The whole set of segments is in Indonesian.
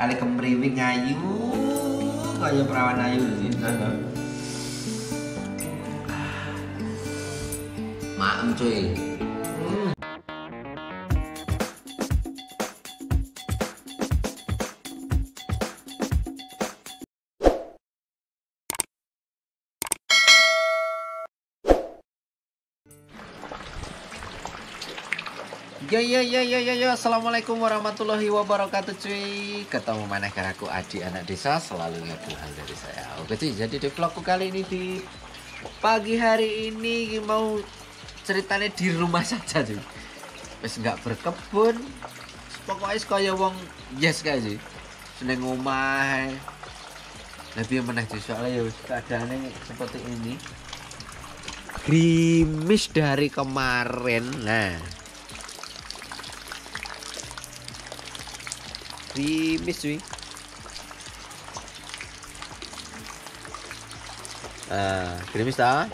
Ali kemriwing ayu kaya perawan ayu sih. Maem cuy. Yo yo yo yo yo yo. Assalamualaikum warahmatullahi wabarakatuh cuy. Ketemu mana karaku Adi anak desa. Selalu Tuhan dari saya. Oke cuy jadi di vlogku kali ini di Pagi hari ini mau ceritanya di rumah saja cuy. Wes nggak berkebun. Pokoknya kaya wong yes kayak cuy. Seneng ngomah Lebih meneh cuy? Soalnya ya keadaannya seperti ini. Grimis dari kemarin. Nah Krimis cuy Ah, krimis tak?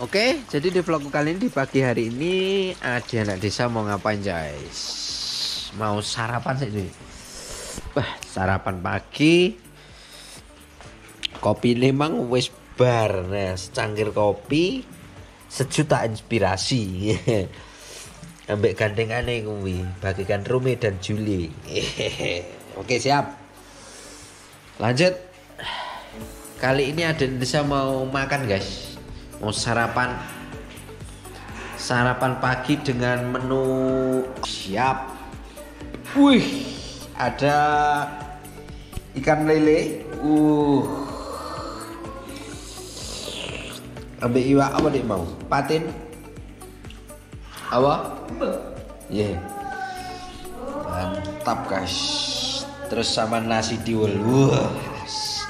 Oke, jadi di vlog kali ini di pagi hari ini ada anak desa mau ngapain guys? Mau sarapan sih cuy. Wah, sarapan pagi. Kopi memang wis bar, nah secangkir kopi sejuta inspirasi. ambek gandengane kuwi bagikan Rumi dan Juli. Oke siap. Lanjut. Kali ini ada desa mau makan guys. Mau sarapan. Sarapan pagi dengan menu siap. Wih ada ikan lele. Uh. Ambek iwak apa dik mau? Patin apa Iya. Yeah. Mantap guys. Terus sama nasi diul. Wah.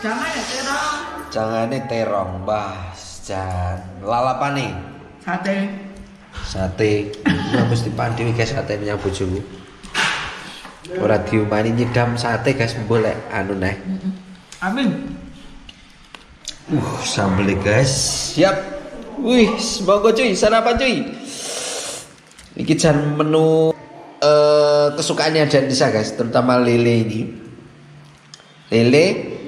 Jangan ya terong. Jangan terong, Mbah. Jan. Lalapan nih. Sate. Sate. Nah, mesti pandi guys sate menyang bojoku. Ora diumani nyedam sate guys boleh anu nih. Amin. Uh, sambel guys. Siap. Wih, semoga cuy, sarapan cuy. Ini jan menu uh, kesukaannya dan desa guys, terutama lele ini. Lele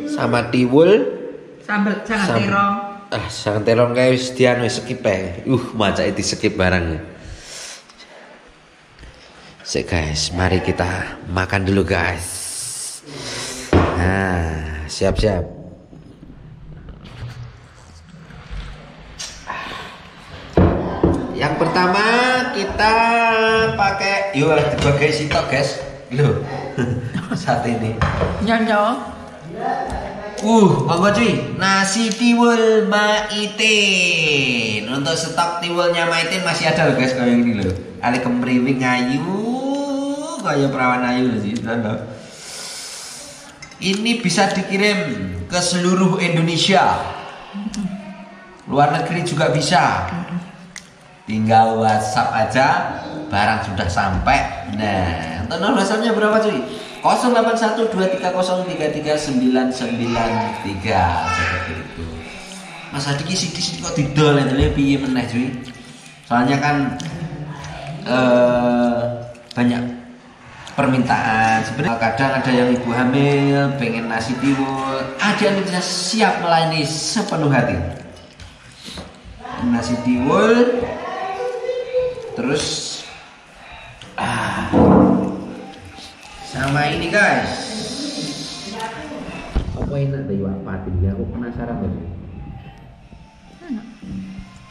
sama tiwul. Sambal jangan Sam- terong. Ah, jangan terong guys, dia wis skip ae. Uh, maca itu skip barangnya. Sik guys, mari kita makan dulu guys. Nah, siap-siap. Yang pertama kita pakai yo sebagai sitok guys. Loh. Saat ini. Nyonyo. Uh, monggo cuy. Nasi tiwul maitin. Untuk stok tiwulnya maitin masih ada loh guys kayak gini loh. Ali kemriwing ayu kayak perawan ayu loh sih. Ini bisa dikirim ke seluruh Indonesia. Luar negeri juga bisa. Tinggal WhatsApp aja, barang sudah sampai. Nah, untuk nomor WhatsAppnya berapa cuy? 081230339993 seperti itu. Mas Adi ki sithik-sithik kok didol ya piye meneh cuy? Soalnya kan eh banyak permintaan. Sebenarnya kadang ada yang ibu hamil pengen nasi tiwul, ada yang tidak siap melayani sepenuh hati. Nasi tiwul terus ah sama ini guys. Apa enak iwak patin ya aku penasaran banget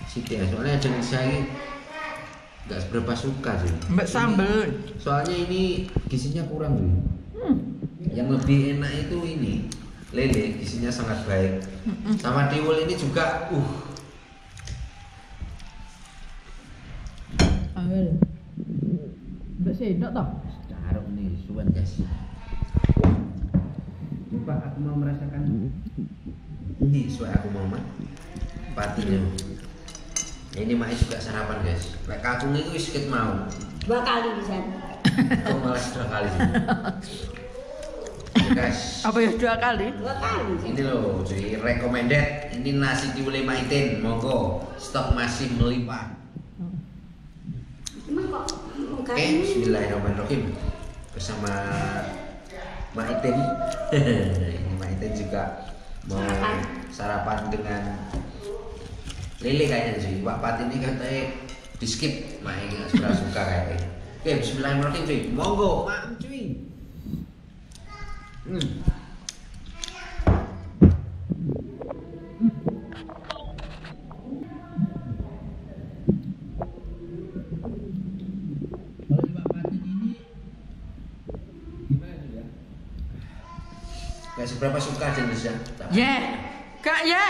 Siti ya soalnya dengan saya nggak seberapa suka sih. Mbak sambal. soalnya ini gizinya kurang sih yang lebih enak itu ini. Lele gizinya sangat baik. Sama tiwul ini juga uh Sendok toh. Carok nih, suan guys. Coba aku mau merasakan ini suai aku mau mah. Patinya. Ini mak juga sarapan guys. Lek kakung itu wis ket mau. dua kali bisa Kok malah dua kali sih. guys. Apa ya dua kali? dua kali Ini loh, jadi recommended. Ini nasi tiwul maitin, monggo. Stok masih melimpah. cuma kok Oke, ini Bismillahirrahmanirrahim. Bersama Maitin. ini Maitin juga mau Sarapan. sarapan dengan lele kayaknya sih. Pak Pat ini katanya di skip, Mak ini suka suka kayaknya. Oke, Bismillahirrahmanirrahim cuy. Monggo, maem cuy. Hmm. Kalau di Pak Patin ini gimana tuh ya? Gak seberapa suka jenisnya. tapi- Ye. Kak ye.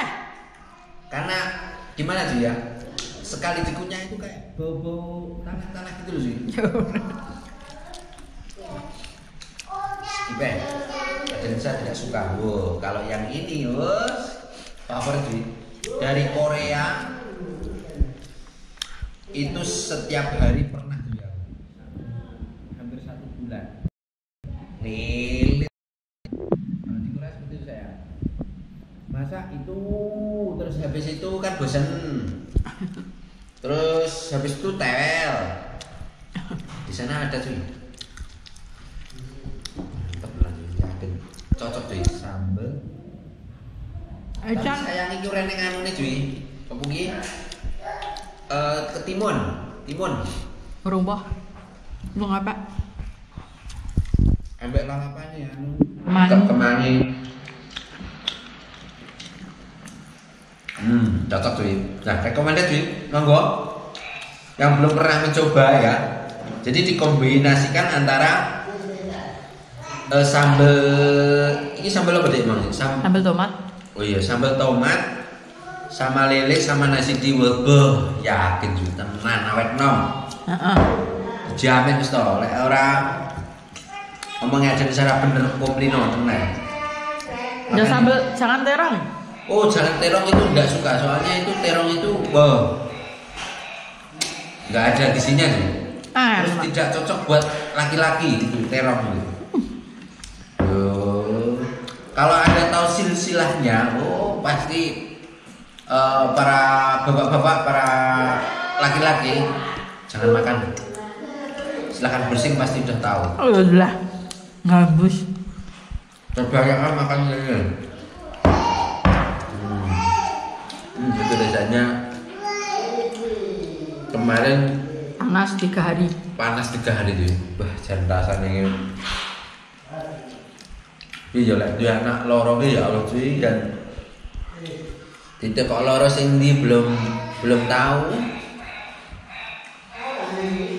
Karena gimana tuh ya? Sekali dikunyah itu kayak bau-bau tanah-tanah gitu loh sih. Dan saya tidak suka. Wow, kalau yang ini, bos, favorit sih. Dari Korea itu setiap hari pernah tuh ya. Hampir satu bulan. Lilit. Kalau di Korea seperti itu saya. Masa itu terus habis itu kan bosan. Terus habis itu tewel. Di sana ada cuy. Ada cocok cuy sambel. Tapi Ecan. sayang iki ora ning anune cuy. Apa ki? Eh ketimun, timun. Rumah. Lu ngapa? Ambek lalapane anu. Kemangi. Hmm, cocok cuy. Nah, recommended cuy. Monggo. Yang belum pernah mencoba ya. Jadi dikombinasikan antara eh, sambal ini sambal apa deh emang? Sam- Sambal tomat. Oh iya, sambal tomat sama lele sama nasi. Beuh, yakin cuy tenan awet nom. Heeh. Jamin wis to, lek ora omongnya aja secara bener komplino tenan. Ya sambal jangan terong. Oh, jangan terong itu enggak suka, soalnya itu terong itu wow. Enggak ada gizinya sih. Ah, Terus tidak cocok buat laki-laki itu terong itu. Oh. Kalau Anda tahu silsilahnya, oh pasti eh, para bapak-bapak, para laki-laki jangan makan. Silahkan bersih pasti udah tahu. Oh lah. Ngabus. Kebanyakan makan ini. Hmm, itu rasanya kemarin Panas tiga hari. panas tiga hari tuh. Wah, jangan rasanya ini. Iya lek duwe anak loro ya Allah cuy dan tidak kok loro sing ndi belum belum tahu.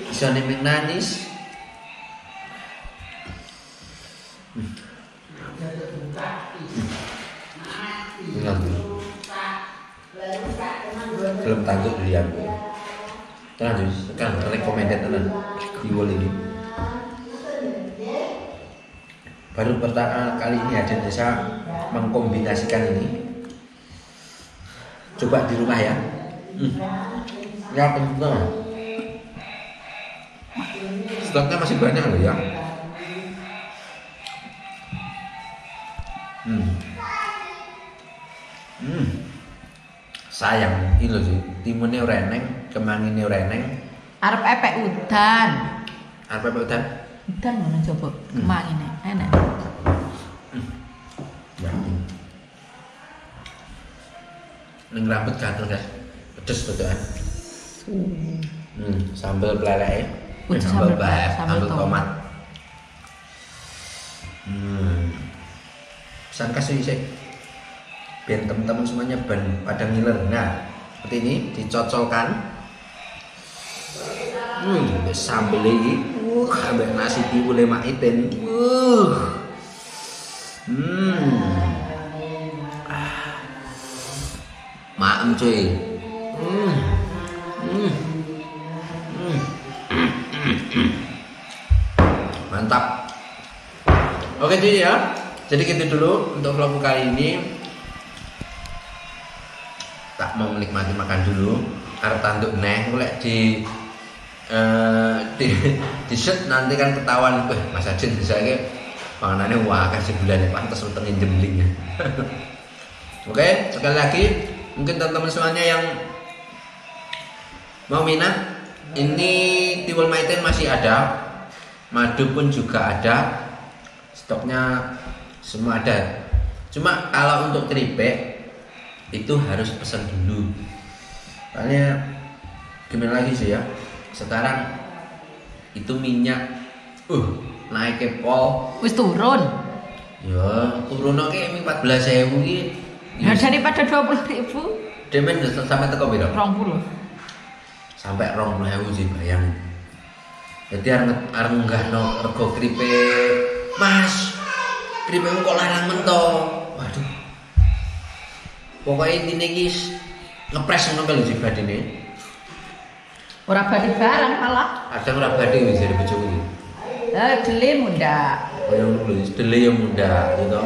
Bisa nemeng nangis. Ingat tuh. Belum tangguh dia. Tenang cuy, kan recommended tenang. Diwol ini. Baru pertama kali ini ada desa mengkombinasikan ini. Coba di rumah ya. Hmm. Ya benar. Stoknya masih banyak loh ya. Hmm. Sayang, ini loh sih. Timunnya ora eneng, kemanginnya ora eneng. Arep epek udan. Apa apa udan? Udan ngono coba kemangine. Enak. Ya. Ning rambut gatel guys. Pedes betul kan? Hmm, sambal pelelek. Eh, sambal bae, sambal tomat. Hmm. Pesan kasih sih. Biar teman-teman semuanya ban pada ngiler. Nah, seperti ini dicocolkan. Hmm, sambal ini, uh, ambek nasi tiwul mak iten. Uh. Hmm. Ah. Maem cuy. Hmm. Hmm. Hmm. Mantap. Oke cuy ya. Jadi gitu dulu untuk vlog kali ini. Tak mau menikmati makan dulu. Arep tanduk neh mulai di eh di, di shoot nanti kan ketahuan. Eh Mas Ajin bisa kayak panganannya wah kasih bulan pantas utangin jembling Oke, sekali lagi mungkin teman-teman semuanya yang mau minat ini tiwul maiten masih ada, madu pun juga ada. stoknya semua ada. Cuma kalau untuk keripik itu harus pesan dulu. Soalnya gimana lagi sih ya? Sekarang itu minyak. Uh naik ke pol. Wis turun. ya turun oke mie 14 sewu ki Ya daripada 20 ribu, demen sampai teko piro? 20. sampai rong puluh ewu sih bayang. Jadi arep arep nggak no rego kripe mas kripe kok larang mentok? Waduh pokoknya intinya guys ngepres ngono kalau sih badine Ora badi barang malah. ada ora badhe wis dari bojoku iki Eh, dele munda. kaya ngono lho dele ya muda gitu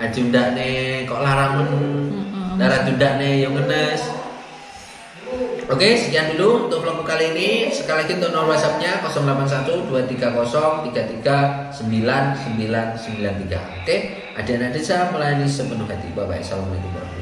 aja ndakne kok larang men Mm-mm. darah ndakne yo ngenes Oke, sekian dulu untuk vlogku kali ini. Sekali lagi untuk nomor WhatsApp-nya 081 230 33 9993. Oke, desa melayani sepenuh hati. Bye bye. Assalamualaikum warahmatullahi wabarakatuh.